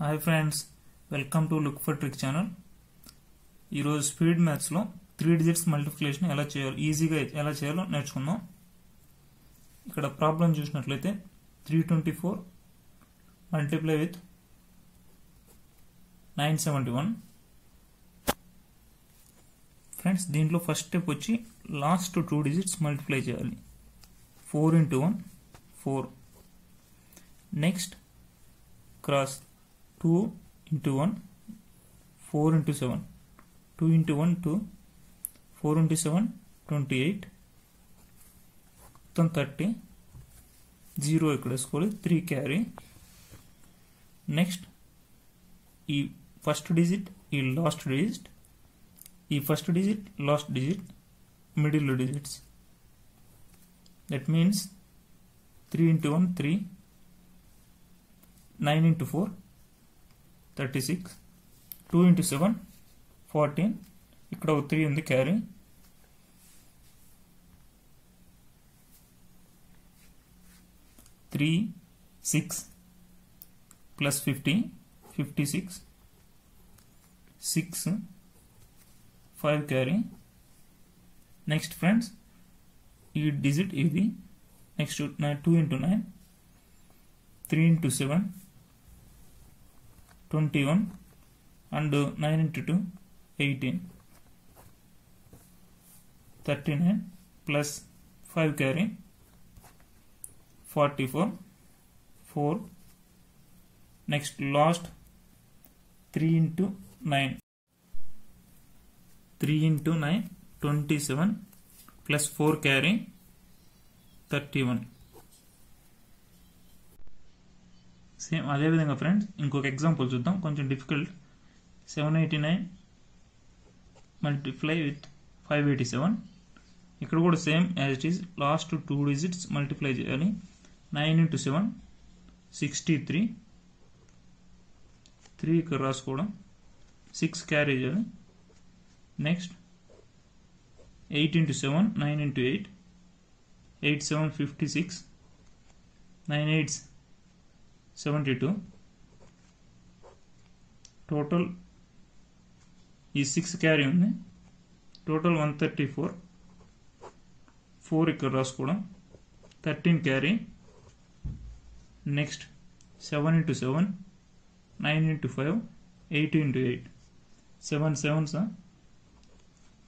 Hi friends welcome to look for trick channel ఈరోజు speed మ్యాథ్స్లో three digits multiplication ఎలా చేయాలో ఈజీగా ఎలా చేయాలో నేర్చుకుందాం. ఇక్కడ ప్రాబ్లం చూసినట్లయితే three twenty four multiply with nine seventy one friends దీంట్లో ఫస్ట్ స్టెప్ వచ్చి లాస్ట్ టూ డిజిట్స్ మల్టిప్లై చేయాలి. Four into one four next cross two into one four into seven two into one two four into seven twenty eight మొత్తం thirty zero ఇక్కడ వేసుకోవాలి three carry next ఈ first digit ఈ last digit ఈ first digit last digit middle digits that means three into one three nine into four thirty six two into seven fourteen ఇక్కడ ఒక three ఉంది carry three six plus fifty fifty six six five carry next friends ఈ digit ఇది next nine two into nine three into seven 21 and 9 into 2 18 39 plus 5 carry 44 4 next lost 3 into 9 3 into 9 27 plus 4 carry 31 same అదేవిధంగా friends ఇంకొక example చూద్దాం కొంచెం difficult seven eighty nine multiply with five eighty seven ఇక్కడ కూడా same as it is last two digits multiply చేయాలి nine into seven sixty three three ఇక్కడ రాసుకోవడం six carry చేయాలి next eight into seven nine into eight eight seven fifty six nine eights seventy two total ఈ six carry ఉంది total one thirty four four ఇక్కడ రాసుకోవడం thirteen carry next seven into seven nine into five eight into eight seven sevens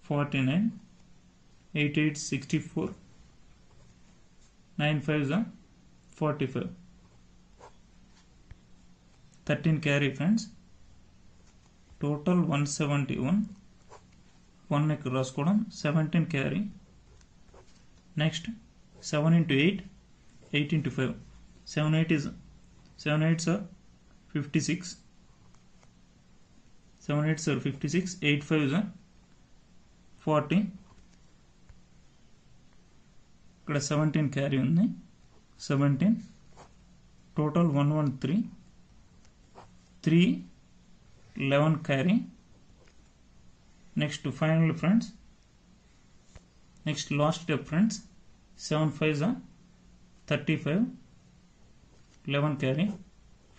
forty nine eight eight sixty four nine five forty five thirteen carry friends total one seventy one one ఇక్కడ రాసుకోవడం seventeen carry next seven into eight eight into five seven eight is seven eight sir fifty six seven eight sir fifty six eight five sir forty ఇక్కడ seventeen carry ఉంది seventeen total one one three 3 11 carry. Next to final friends. Next last difference, friends. 7 5 are 35 11 carry.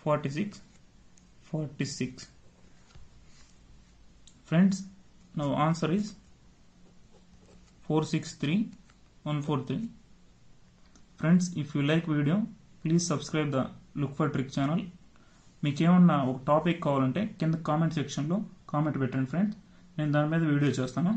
46 46 friends now answer is 463 143 friends if you like video please subscribe the look for trick channel. మీకేమన్నా ఒక topic కావాలంటే కింద comment సెక్షన్లో comment పెట్టండి friends నేను దాని మీద video చేస్తాను.